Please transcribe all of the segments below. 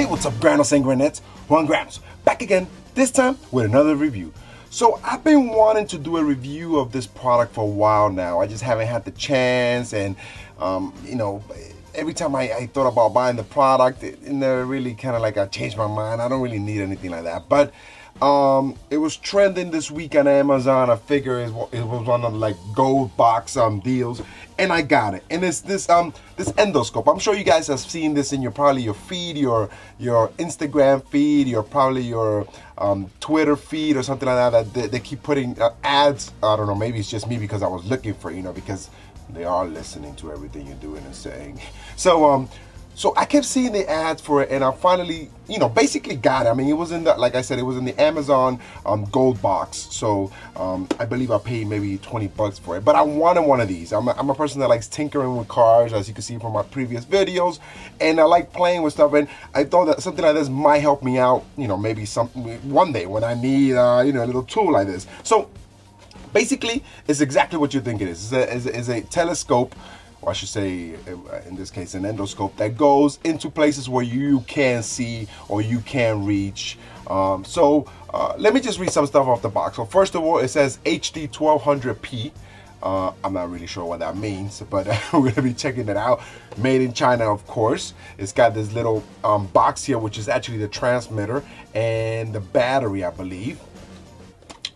Hey, what's up, Granos and Granettes? Juan Granos, back again, this time with another review. So I've been wanting to do a review of this product for a while now. I just haven't had the chance and, um, you know, every time I, I, thought about buying the product, it, it really kind of like I changed my mind. I don't really need anything like that. But um, it was trending this week on Amazon. I figure it was one of like gold box um deals, and I got it. And it's this um this endoscope. I'm sure you guys have seen this in your probably your feed, your your Instagram feed, your probably your um, Twitter feed or something like that. That they, they keep putting uh, ads. I don't know. Maybe it's just me because I was looking for you know because they are listening to everything you're doing and saying. So um so I kept seeing the ads for it, and I finally, you know, basically got it. I mean, it was in the, like I said, it was in the Amazon um, Gold box. So um, I believe I paid maybe 20 bucks for it. But I wanted one of these. I'm a, I'm a person that likes tinkering with cars, as you can see from my previous videos, and I like playing with stuff. And I thought that something like this might help me out. You know, maybe some one day when I need, uh, you know, a little tool like this. So basically, it's exactly what you think it is. It's a, it's a, it's a telescope or I should say, uh, in this case, an endoscope that goes into places where you can see or you can reach. Um, so uh, let me just read some stuff off the box. So first of all, it says HD 1200p. Uh, I'm not really sure what that means, but we're gonna be checking it out. Made in China, of course. It's got this little um, box here, which is actually the transmitter and the battery, I believe.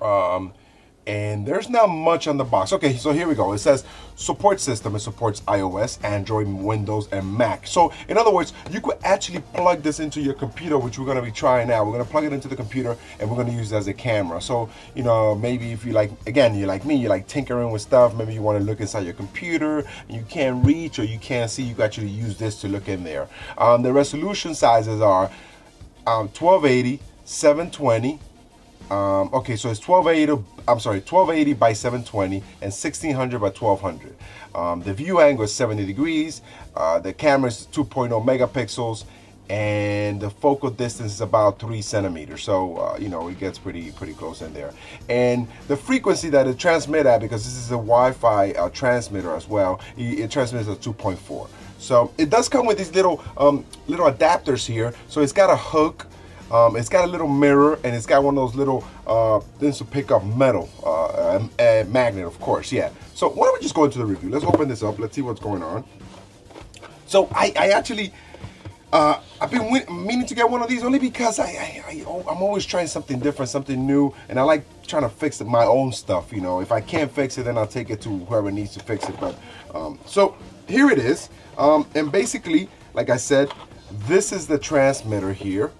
Um, and there's not much on the box. Okay, so here we go. It says support system. It supports iOS, Android, Windows, and Mac. So in other words, you could actually plug this into your computer, which we're to be trying now. We're to plug it into the computer, and we're to use it as a camera. So, you know, maybe if you like, again, you're like me, you like tinkering with stuff. Maybe you want to look inside your computer, and you can't reach or you can't see. You can actually use this to look in there. Um, the resolution sizes are um, 1280, 720, um, okay, so it's 1280. I'm sorry, 1280 by 720 and 1600 by 1200. Um, the view angle is 70 degrees. Uh, the camera is 2.0 megapixels, and the focal distance is about three centimeters. So uh, you know it gets pretty pretty close in there. And the frequency that it transmits at, because this is a Wi-Fi uh, transmitter as well, it, it transmits at 2.4. So it does come with these little um, little adapters here. So it's got a hook um, it's got a little mirror and it's got one of those little uh, things to pick up metal, uh, a, magnet, of course, yeah. So why don't we just go into the review? Let's open this up. Let's see what's going on. So I, I actually, uh, I've been meaning to get one of these only because I, I, I, I'm always trying something different, something new, and I like trying to fix my own stuff. You know, if I can't fix it, then I'll take it to whoever needs to fix it. But um, so here it is, um, and basically, like I said, this is the transmitter here.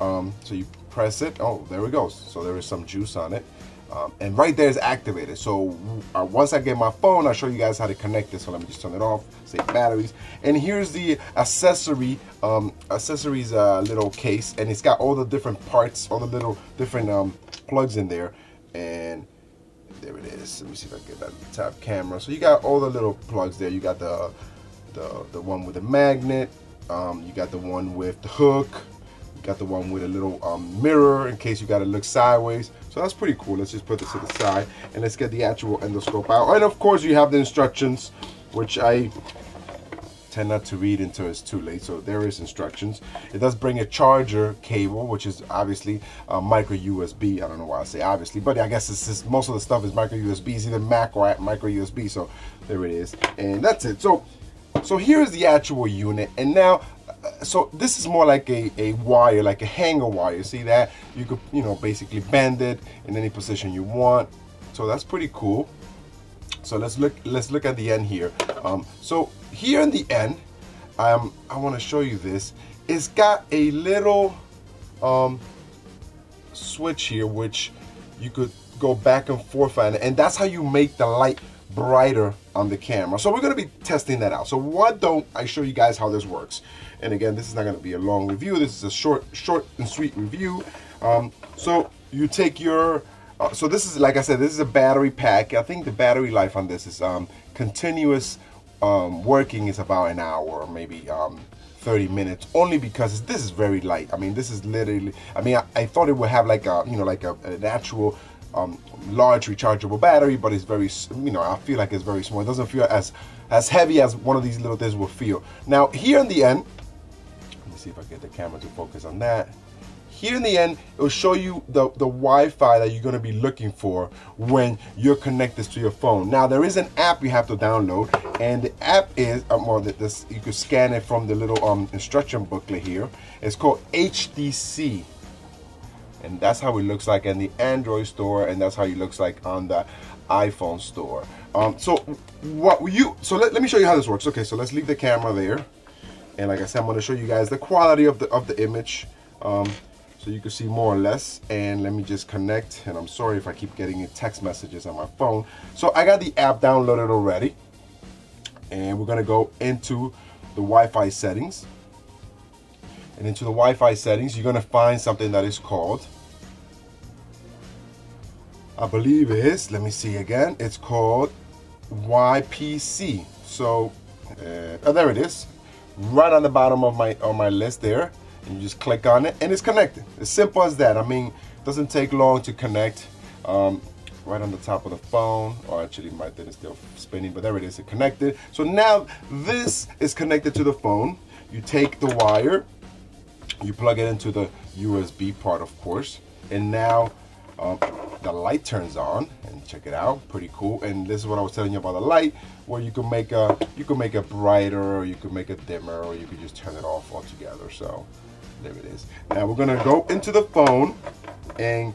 Um, so you press it. Oh, there it goes. So there is some juice on it. Um, and right there is activated. So uh, once I get my phone, I'll show you guys how to connect this. So let me just turn it off, save batteries. And here's the accessory, um, accessories uh, little case. And it's got all the different parts, all the little different um, plugs in there. And there it is. Let me see if I can get that top camera. So you got all the little plugs there. You got the, the, the one with the magnet. Um, you got the one with the hook. Got the one with a little um, mirror in case you got to look sideways. So that's pretty cool. Let's just put this to the side and let's get the actual endoscope out. And of course you have the instructions, which I tend not to read until it's too late. So there is instructions. It does bring a charger cable, which is obviously a micro USB. I don't know why I say obviously, but I guess most of the stuff is micro USB. It's either Mac or micro USB. So there it is, and that's it. So so here's the actual unit, and now so this is more like a, a wire, like a hanger wire. See that? You could, you know, basically bend it in any position you want. So that's pretty cool. So let's look let's look at the end here. Um, so here in the end, um, I want to show you this. It's got a little um, switch here, which you could go back and forth and, and that's how you make the light brighter on the camera. So we're going to be testing that out. So why don't I show you guys how this works? And again, this is not going to be a long review. This is a short, short and sweet review. Um, so you take your, uh, so this is, like I said, this is a battery pack. I think the battery life on this is um, continuous um, working is about an hour, maybe um, 30 minutes only because this is very light. I mean, this is literally, I mean, I, I thought it would have like a, you know, like a, an actual um, large rechargeable battery, but it's very, you know, I feel like it's very small. It doesn't feel as as heavy as one of these little things will feel. Now, here in the end, let me see if I get the camera to focus on that. Here in the end, it will show you the, the Wi-Fi that you're going to be looking for when you're connected to your phone. Now, there is an app you have to download, and the app is, um, well, this, you can scan it from the little um, instruction booklet here. It's called HDC, and that's how it looks like in the Android store, and that's how it looks like on the iPhone store. Um, so what you, so let, let me show you how this works. Okay, so let's leave the camera there. And like I said, I'm gonna show you guys the quality of the, of the image. Um, so you can see more or less and let me just connect and I'm sorry if I keep getting text messages on my phone so I got the app downloaded already and we're gonna go into the Wi-Fi settings and into the Wi-Fi settings you're gonna find something that is called I believe is, let me see again. It's called YPC so uh, oh there it is. Right on the bottom of my on my list there. And you just click on it and it's connected. As simple as that. I mean doesn't take long to connect um, right on the top of the phone. Or actually my thing is still spinning but there it is. It connected. So now this is connected to the phone. You take the wire. You plug it into the USB part of course. And now um, the light turns on and check it out pretty cool and this is what I was telling you about the light where you can make a you can make it brighter or you can make it dimmer or you can just turn it off altogether so there it is. Now we're gonna go into the phone and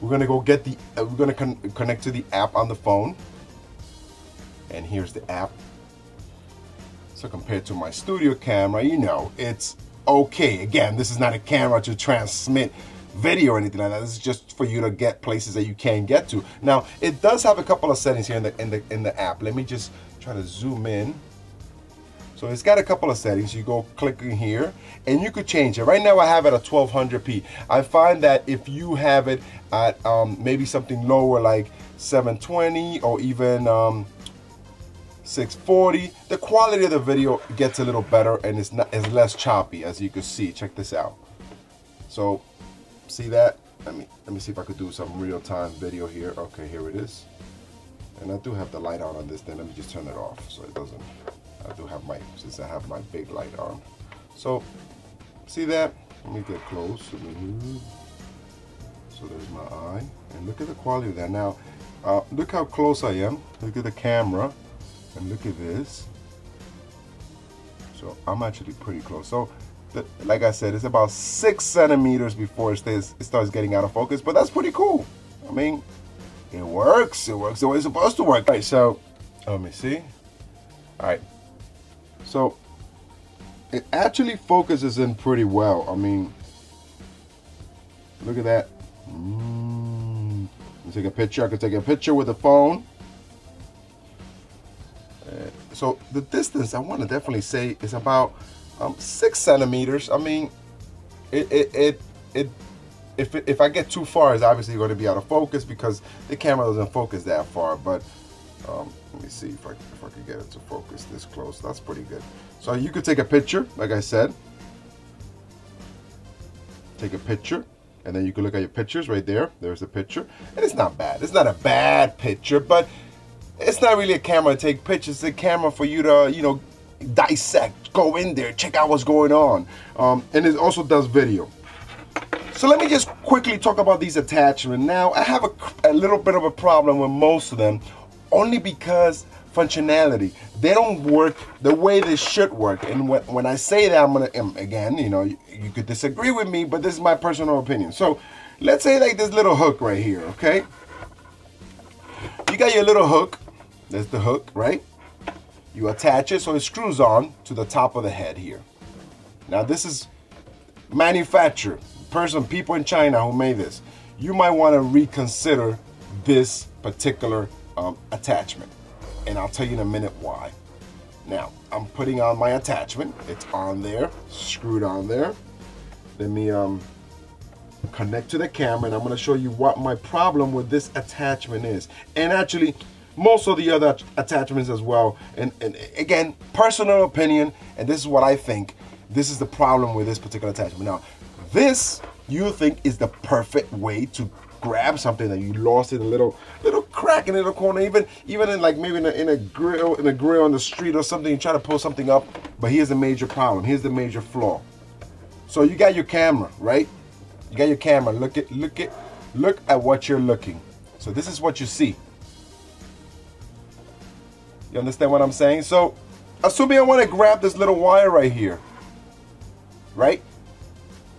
we're gonna go get the, uh, we're gonna con connect to the app on the phone. And here's the app. So compared to my studio camera, you know, it's okay. Again, this is not a camera to transmit video or anything like that. This is just for you to get places that you can get to. Now, it does have a couple of settings here in the in the in the app. Let me just try to zoom in. So it's got a couple of settings. You go click in here and you could change it. Right now I have it at 1200p. I find that if you have it at um, maybe something lower like 720 or even um, 640, the quality of the video gets a little better and it's, not, it's less choppy as you can see. Check this out. So see that? Let me, let me see if I could do some real-time video here. Okay, here it is. And I do have the light on on this thing. Let me just turn it off so it doesn't I do have my, since I have my big light on. So, see that? Let me get close. So there's my eye. And look at the quality of that. Now, uh, look how close I am. Look at the camera. And look at this. So I'm actually pretty close. So, like I said, it's about six centimeters before it, stays, it starts getting out of focus. But that's pretty cool. I mean, it works. It works the way it's supposed to work. All right, so let me see. All right, so it actually focuses in pretty well. I mean, look at that. Mm. Take a picture. I could take a picture with the phone. Uh, so the distance, I want to definitely say, is about um, six centimeters. I mean, it it it, it if if I get too far, it's obviously going to be out of focus because the camera doesn't focus that far. But um, let me see if I, if I could get it to focus this close. That's pretty good. So you could take a picture, like I said. Take a picture, and then you can look at your pictures right there. There's the picture. And it's not bad. It's not a bad picture, but it's not really a camera to take pictures. It's a camera for you to, you know, dissect, go in there, check out what's going on. Um, and it also does video. So let me just quickly talk about these attachments. Now, I have a, a little bit of a problem with most of them only because functionality. They don't work the way they should work. And when, when I say that, I'm gonna um, again, you know, you, you, could disagree with me, but this is my personal opinion. So let's say like this little hook right here, okay? You got your little hook. that's the hook, right? You attach it so it screws on to the top of the head here. Now this is manufacturer, person, people in China who made this. You might want to reconsider this particular um, attachment. And I'll tell you in a minute why. Now, I'm putting on my attachment. It's on there, screwed on there. Let me um, connect to the camera and I'm gonna show you what my problem with this attachment is. And actually, most of the other attachments as well. And, and again, personal opinion, and this is what I think, this is the problem with this particular attachment. Now, this you think is the perfect way to grab something that you lost in a little little crack in the corner, even even in like maybe in a, in a grill in a grill on the street or something, you try to pull something up. But here's the major problem. Here's the major flaw. So you got your camera, right? You got your camera. Look at look at look at what you're looking. So this is what you see. You understand what I'm saying? So assuming I want to grab this little wire right here, right?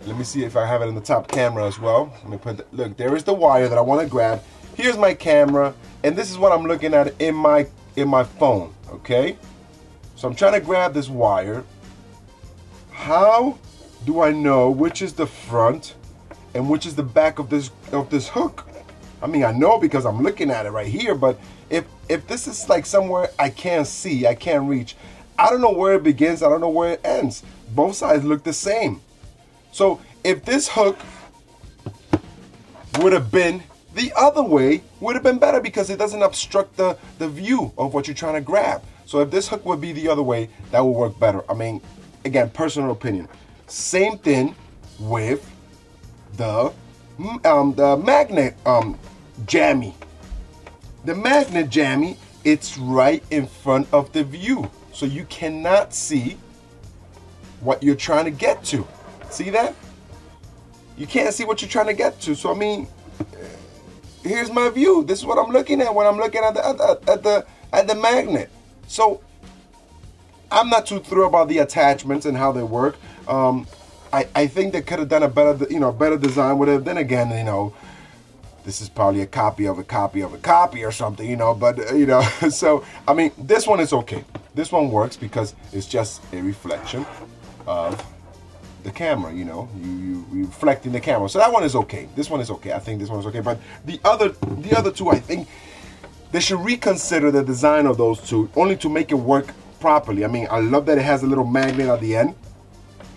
Let me see if I have it in the top camera as well. Let me put the, look, there is the wire that I want to grab. Here's my camera, and this is what I'm looking at in my in my phone, okay? So I'm trying to grab this wire. How do I know which is the front and which is the back of this of this hook? I mean, I know because I'm looking at it right here, but if if this is like somewhere I can't see, I can't reach, I don't know where it begins, I don't know where it ends. Both sides look the same. So if this hook would have been the other way, would have been better because it doesn't obstruct the, the view of what you're trying to grab. So if this hook would be the other way, that would work better. I mean, again, personal opinion. Same thing with the um, the magnet um, jammy. The magnet jammy, it's right in front of the view. So you cannot see what you're trying to get to. See that? You can't see what you're trying to get to. So I mean, here's my view. This is what I'm looking at when I'm looking at the at the at the, at the magnet. So I'm not too thrilled about the attachments and how they work. Um, I, I think they could have done a better, you know, better design with it. Then again, you know, this is probably a copy of a copy of a copy or something, you know. But uh, you know, so I mean, this one is okay. This one works because it's just a reflection of the camera, you know, you, you, you reflecting the camera. So that one is okay. This one is okay. I think this one is okay. But the other the other two, I think they should reconsider the design of those two, only to make it work properly. I mean, I love that it has a little magnet at the end.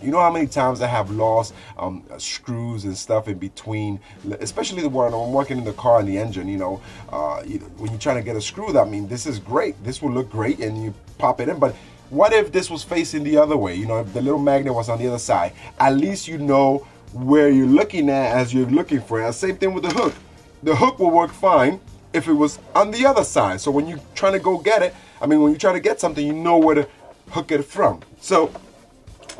You know how many times I have lost um, screws and stuff in between, especially the one I'm working in the car and the engine. You know, uh, when you're trying to get a screw, I mean, this is great. This will look great, and you pop it in. But what if this was facing the other way? You know, if the little magnet was on the other side, at least you know where you're looking at as you're looking for it. Same thing with the hook. The hook will work fine if it was on the other side. So when you're trying to go get it, I mean, when you try to get something, you know where to hook it from. So,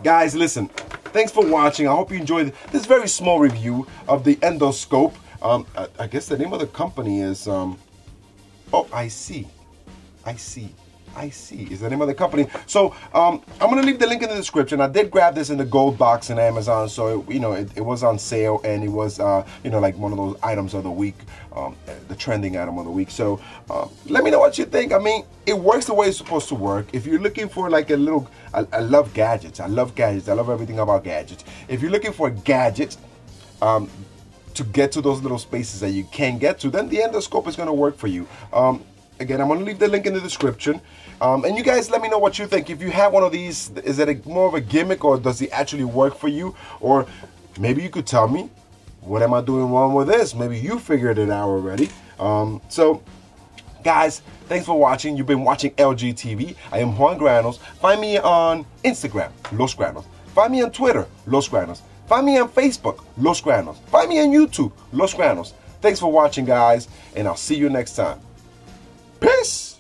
guys, listen. Thanks for watching. I hope you enjoyed this very small review of the endoscope. Um, I, I guess the name of the company is, um, oh, I see. I see. Iksee is the name of the company. So um, I'm gonna leave the link in the description. I did grab this in the gold box in Amazon, so it, you know it, it, was on sale and it was uh, you know like one of those items of the week, um, the trending item of the week. So um, let me know what you think. I mean, it works the way it's supposed to work. If you're looking for like a little, I, I love gadgets. I love gadgets. I love everything about gadgets. If you're looking for gadgets. Um, to get to those little spaces that you can't get to, then the endoscope is going to work for you. Um, again, I'm going to leave the link in the description. Um, and you guys let me know what you think. If you have one of these, is it a, more of a gimmick or does it actually work for you? Or maybe you could tell me, what am I doing wrong with this? Maybe you figured it out already. Um, so, guys, thanks for watching. You've been watching LG TV. I am Juan Granos. Find me on Instagram, Los Granos. Find me on Twitter, Los Granos. Find me on Facebook, Los Granos. Find me on YouTube, Los Granos. Thanks for watching, guys, and I'll see you next time. Peace!